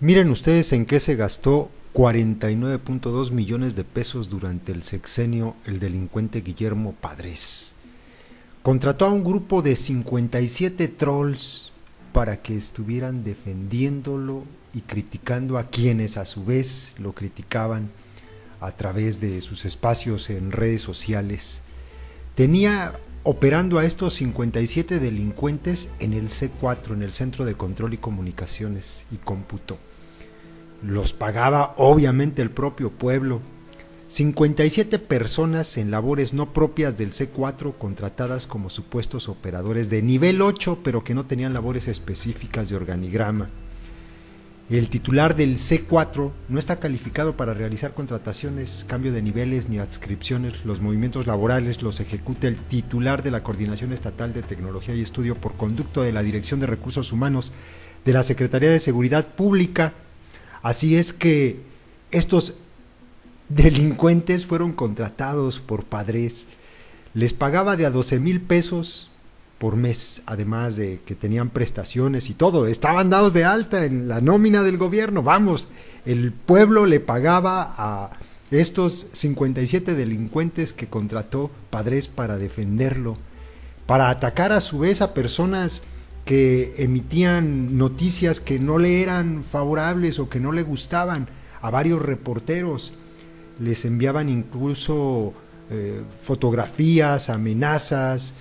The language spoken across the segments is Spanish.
Miren ustedes en qué se gastó 49.2 millones de pesos durante el sexenio el delincuente Guillermo Padres. Contrató a un grupo de 57 trolls para que estuvieran defendiéndolo y criticando a quienes a su vez lo criticaban a través de sus espacios en redes sociales. Tenía operando a estos 57 delincuentes en el C4, en el Centro de Control y Comunicaciones y Cómputo. Los pagaba obviamente el propio pueblo. 57 personas en labores no propias del C4 contratadas como supuestos operadores de nivel 8 pero que no tenían labores específicas de organigrama. El titular del C4 no está calificado para realizar contrataciones, cambio de niveles ni adscripciones. Los movimientos laborales los ejecuta el titular de la Coordinación Estatal de Tecnología y Estudio por conducto de la Dirección de Recursos Humanos de la Secretaría de Seguridad Pública. Así es que estos delincuentes fueron contratados por padres. Les pagaba de a 12 mil pesos por mes, además de que tenían prestaciones y todo, estaban dados de alta en la nómina del gobierno, vamos, el pueblo le pagaba a estos 57 delincuentes que contrató Padres para defenderlo, para atacar a su vez a personas que emitían noticias que no le eran favorables o que no le gustaban, a varios reporteros, les enviaban incluso eh, fotografías, amenazas,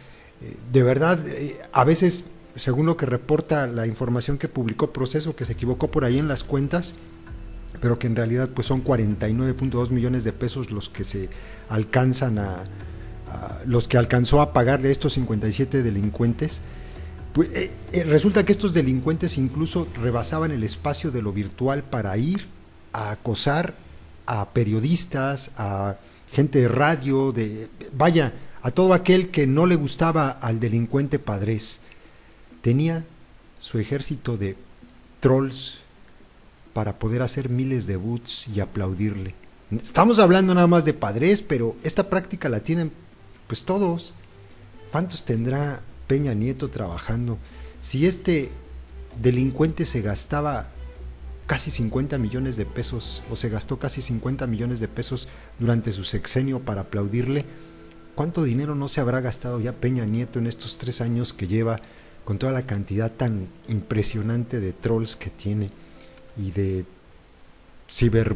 de verdad, eh, a veces, según lo que reporta la información que publicó Proceso, que se equivocó por ahí en las cuentas, pero que en realidad pues son 49.2 millones de pesos los que se alcanzan a, los que alcanzó a pagarle estos 57 delincuentes. Pues, eh, resulta que estos delincuentes incluso rebasaban el espacio de lo virtual para ir a acosar a periodistas, a gente de radio, de vaya, a todo aquel que no le gustaba al delincuente padres. Tenía su ejército de trolls para poder hacer miles de boots y aplaudirle. Estamos hablando nada más de padres, pero esta práctica la tienen pues todos. ¿Cuántos tendrá Peña Nieto trabajando? Si este delincuente se gastaba casi 50 millones de pesos o se gastó casi 50 millones de pesos durante su sexenio para aplaudirle, ¿Cuánto dinero no se habrá gastado ya Peña Nieto en estos tres años que lleva con toda la cantidad tan impresionante de trolls que tiene y de ciber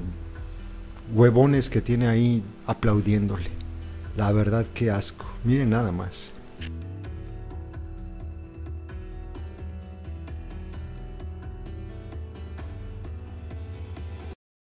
huevones que tiene ahí aplaudiéndole? La verdad, qué asco. Miren nada más.